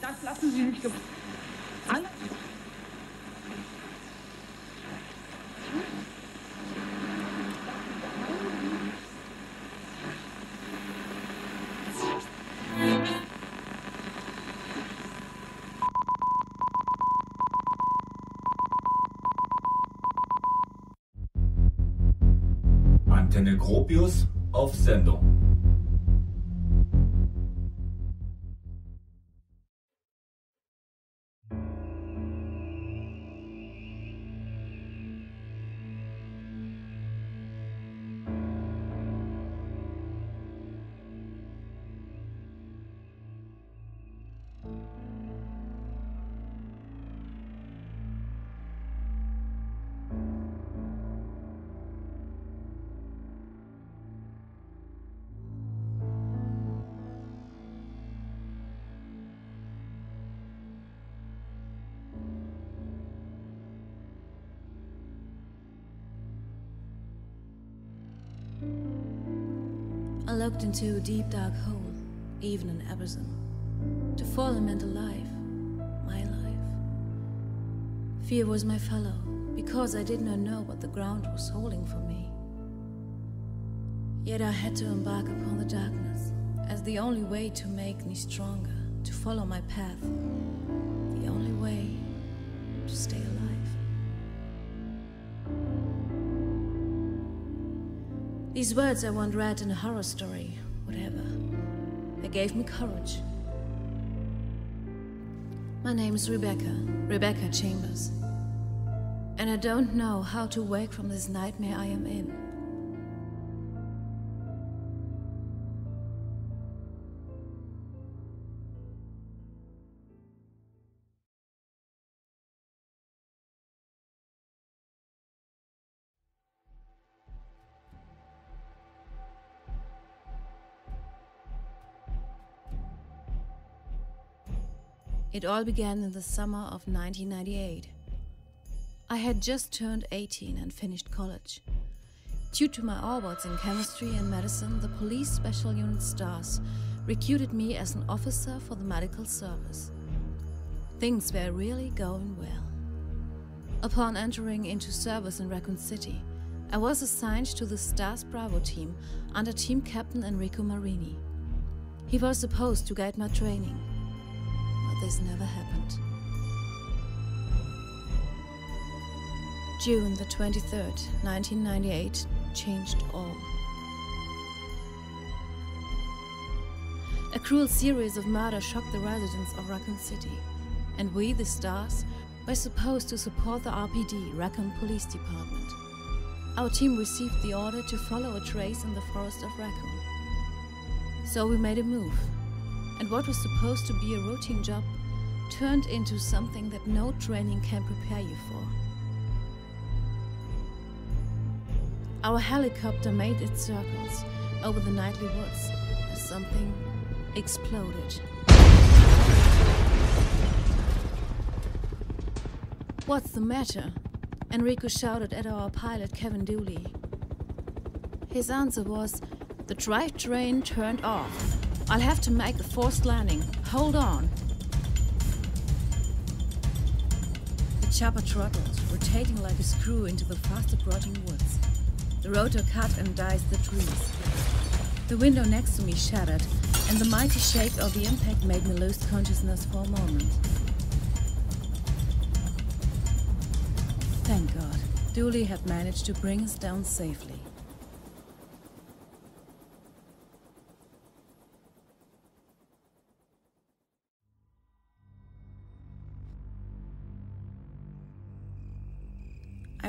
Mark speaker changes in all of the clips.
Speaker 1: Das lassen Sie sich gefallen. Alles.
Speaker 2: Antenne Gropius auf Sendung.
Speaker 3: I looked into a deep dark hole, even an abysm. To fall meant a life, my life. Fear was my fellow, because I did not know what the ground was holding for me. Yet I had to embark upon the darkness as the only way to make me stronger, to follow my path, the only way to stay alive. These words I once read in a horror story, whatever. They gave me courage. My name is Rebecca, Rebecca Chambers. And I don't know how to wake from this nightmare I am in. It all began in the summer of 1998. I had just turned 18 and finished college. Due to my awards in chemistry and medicine, the police special unit STARS recruited me as an officer for the medical service. Things were really going well. Upon entering into service in Raccoon City, I was assigned to the STARS Bravo team under team captain Enrico Marini. He was supposed to guide my training, this never happened. June the 23rd, 1998, changed all. A cruel series of murders shocked the residents of Raccoon City, and we, the Stars, were supposed to support the RPD, Raccoon Police Department. Our team received the order to follow a trace in the forest of Raccoon. So we made a move, and what was supposed to be a routine job turned into something that no training can prepare you for. Our helicopter made its circles over the nightly woods as something exploded. What's the matter? Enrico shouted at our pilot Kevin Dooley. His answer was, The drivetrain turned off. I'll have to make a forced landing. Hold on. The chopper throttled, rotating like a screw into the fast approaching woods. The rotor cut and diced the trees. The window next to me shattered, and the mighty shake of the impact made me lose consciousness for a moment. Thank God, Dooley had managed to bring us down safely.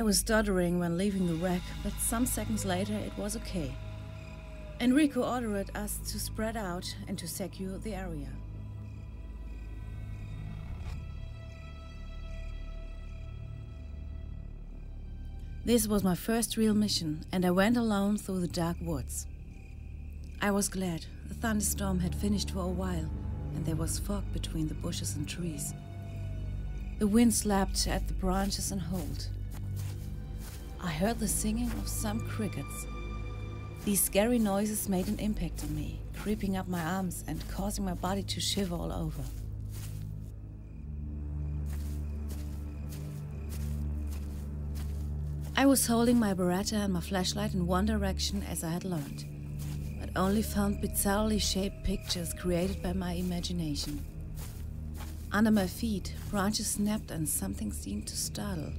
Speaker 3: I was stuttering when leaving the wreck, but some seconds later it was okay. Enrico ordered us to spread out and to secure the area. This was my first real mission, and I went alone through the dark woods. I was glad. The thunderstorm had finished for a while, and there was fog between the bushes and trees. The wind slapped at the branches and howled. I heard the singing of some crickets. These scary noises made an impact on me, creeping up my arms and causing my body to shiver all over. I was holding my Beretta and my flashlight in one direction as I had learned, but only found bizarrely shaped pictures created by my imagination. Under my feet, branches snapped and something seemed to startle,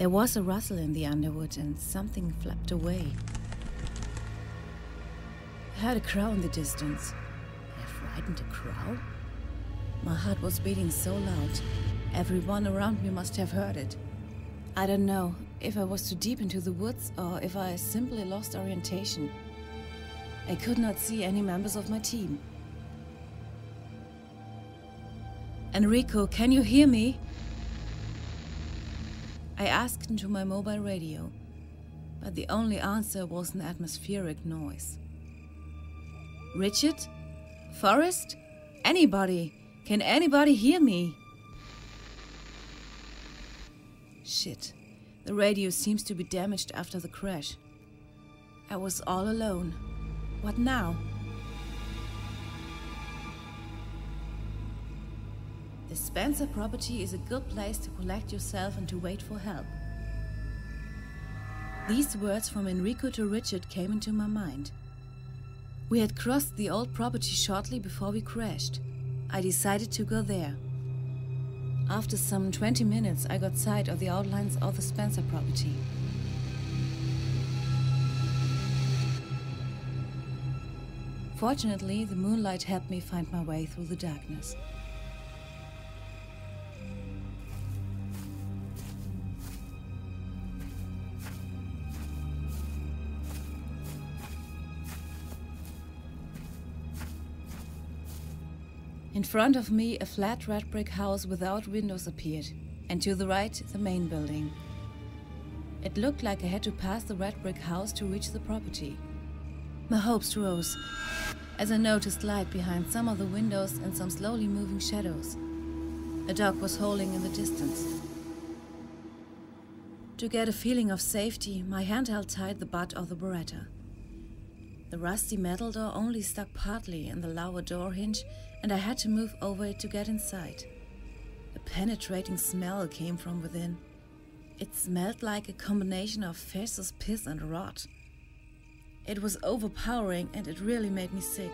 Speaker 3: there was a rustle in the underwood and something flapped away. I heard a crow in the distance. I frightened a crow? My heart was beating so loud. Everyone around me must have heard it. I don't know if I was too deep into the woods or if I simply lost orientation. I could not see any members of my team. Enrico, can you hear me? I asked into my mobile radio, but the only answer was an atmospheric noise. Richard? Forrest? Anybody? Can anybody hear me? Shit. The radio seems to be damaged after the crash. I was all alone. What now? The Spencer property is a good place to collect yourself and to wait for help. These words from Enrico to Richard came into my mind. We had crossed the old property shortly before we crashed. I decided to go there. After some 20 minutes, I got sight of the outlines of the Spencer property. Fortunately, the moonlight helped me find my way through the darkness. In front of me, a flat red brick house without windows appeared, and to the right, the main building. It looked like I had to pass the red brick house to reach the property. My hopes rose as I noticed light behind some of the windows and some slowly moving shadows. A dog was howling in the distance. To get a feeling of safety, my hand held tight the butt of the Beretta. The rusty metal door only stuck partly in the lower door hinge, and I had to move over it to get inside. A penetrating smell came from within. It smelled like a combination of Festus piss and rot. It was overpowering and it really made me sick.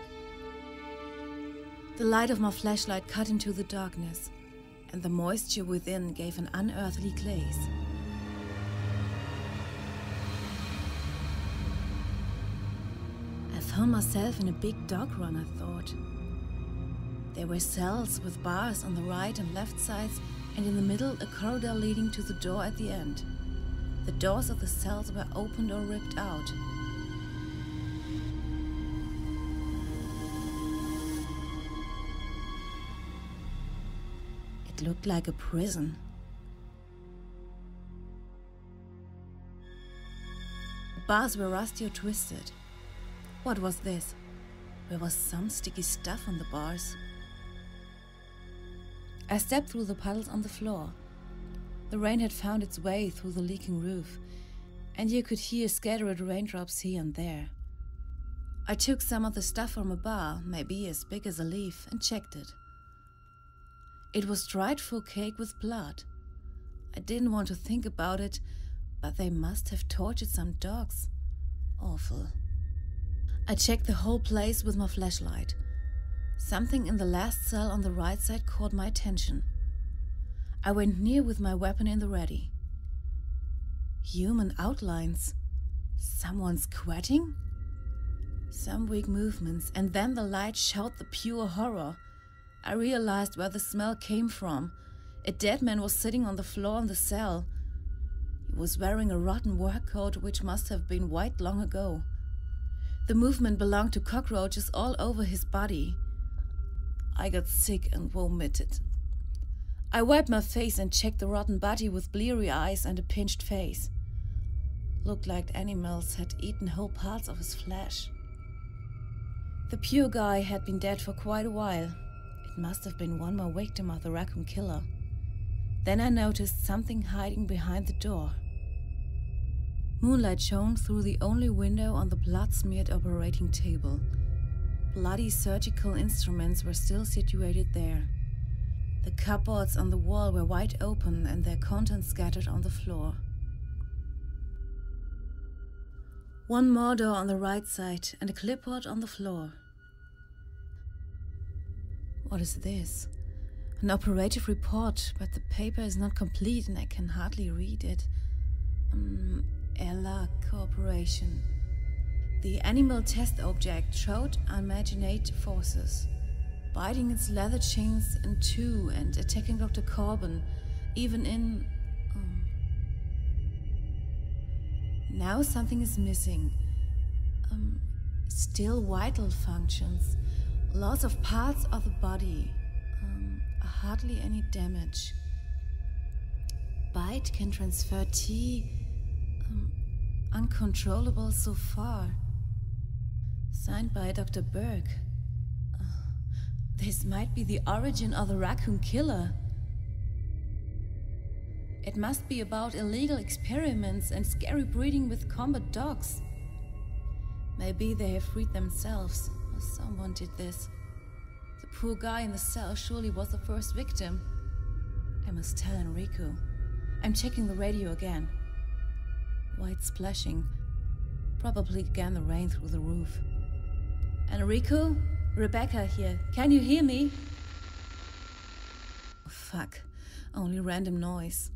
Speaker 3: The light of my flashlight cut into the darkness, and the moisture within gave an unearthly glaze. Found myself in a big dog run, I thought. There were cells with bars on the right and left sides, and in the middle, a corridor leading to the door at the end. The doors of the cells were opened or ripped out. It looked like a prison. The bars were rusty or twisted. What was this? There was some sticky stuff on the bars. I stepped through the puddles on the floor. The rain had found its way through the leaking roof, and you could hear scattered raindrops here and there. I took some of the stuff from a bar, maybe as big as a leaf, and checked it. It was dried fruit cake with blood. I didn't want to think about it, but they must have tortured some dogs. Awful. I checked the whole place with my flashlight. Something in the last cell on the right side caught my attention. I went near with my weapon in the ready. Human outlines. Someone squatting? Some weak movements, and then the light showed the pure horror. I realized where the smell came from. A dead man was sitting on the floor in the cell. He was wearing a rotten work coat which must have been white long ago. The movement belonged to cockroaches all over his body. I got sick and vomited. I wiped my face and checked the rotten body with bleary eyes and a pinched face. Looked like animals had eaten whole parts of his flesh. The pure guy had been dead for quite a while. It must have been one more victim of the raccoon killer. Then I noticed something hiding behind the door. Moonlight shone through the only window on the blood smeared operating table. Bloody surgical instruments were still situated there. The cupboards on the wall were wide open and their contents scattered on the floor. One more door on the right side and a clipboard on the floor. What is this? An operative report, but the paper is not complete and I can hardly read it. Um, Ella Corporation. The animal test object showed unmaginate forces, biting its leather chains in two and attacking Dr. Corbin, even in. Um, now something is missing. Um, still vital functions, loss of parts of the body, um, hardly any damage. Bite can transfer T. Um, uncontrollable so far. Signed by Dr. Burke. Uh, this might be the origin of the raccoon killer. It must be about illegal experiments and scary breeding with combat dogs. Maybe they have freed themselves, or someone did this. The poor guy in the cell surely was the first victim. I must tell Enrico. I'm checking the radio again. White splashing. Probably again the rain through the roof. Enrico? Rebecca here. Can you hear me? Oh, fuck. Only random noise.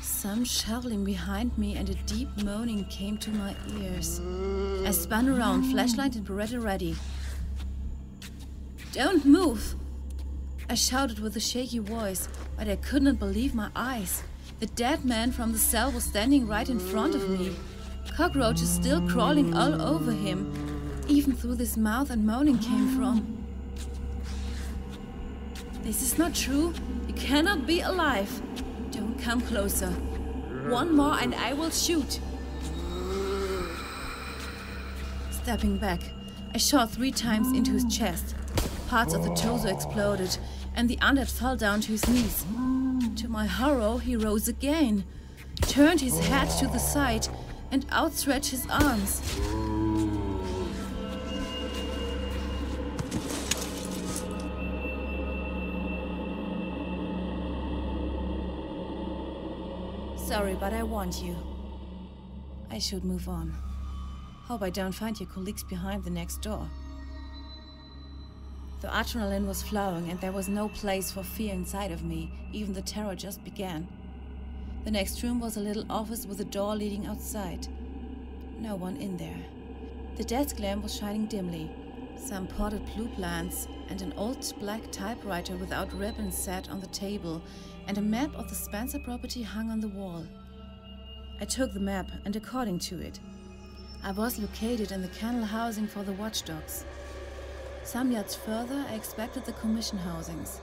Speaker 3: Some shoveling behind me and a deep moaning came to my ears. I spun around, flashlight and Beretta ready. Don't move! I shouted with a shaky voice, but I could not believe my eyes. The dead man from the cell was standing right in front of me. Cockroaches still crawling all over him. Even through this mouth and moaning came from. This is not true. You cannot be alive. Don't come closer. One more and I will shoot. Stepping back, I shot three times into his chest. Parts of the torso exploded, and the undead fell down to his knees. To my horror, he rose again, turned his head to the side, and outstretched his arms. Sorry, but I want you. I should move on. Hope I don't find your colleagues behind the next door. The adrenaline was flowing and there was no place for fear inside of me, even the terror just began. The next room was a little office with a door leading outside. No one in there. The desk lamp was shining dimly. Some potted blue plants and an old black typewriter without ribbons sat on the table, and a map of the Spencer property hung on the wall. I took the map, and according to it, I was located in the kennel housing for the watchdogs. Some yards further, I expected the commission housings,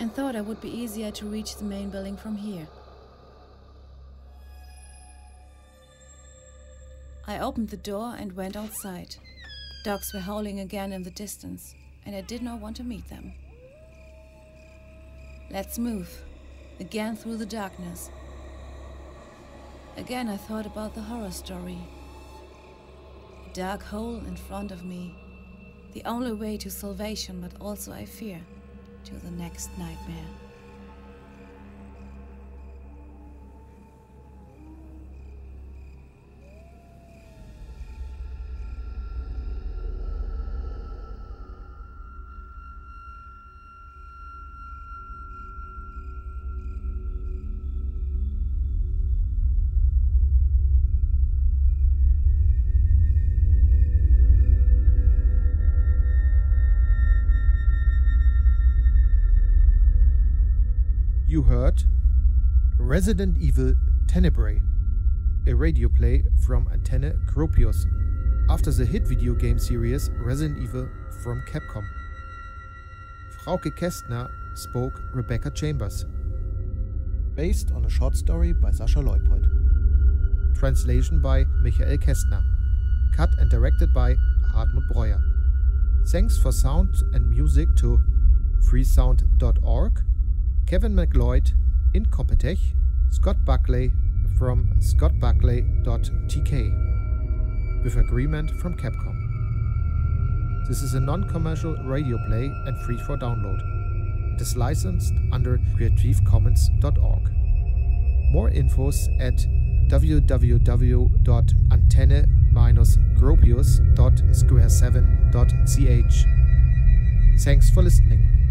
Speaker 3: and thought it would be easier to reach the main building from here. I opened the door and went outside. Dogs were howling again in the distance, and I did not want to meet them. Let's move. Again through the darkness. Again, I thought about the horror story. A dark hole in front of me. The only way to salvation, but also, I fear, to the next nightmare.
Speaker 4: Heard Resident Evil Tenebrae, a radio play from Antenne Gropius, after the hit video game series Resident Evil from Capcom. Frauke Kestner spoke Rebecca Chambers. Based on a short story by Sascha Leupold. Translation by Michael Kestner. Cut and directed by Hartmut Breuer. Thanks for sound and music to freesound.org, Kevin MacLeod incompetech, Scott Buckley from scottbuckley.tk with agreement from Capcom. This is a non-commercial radio play and free for download. It is licensed under creativecommons.org. More infos at www.antenne-gropius.square7.ch. Thanks for listening.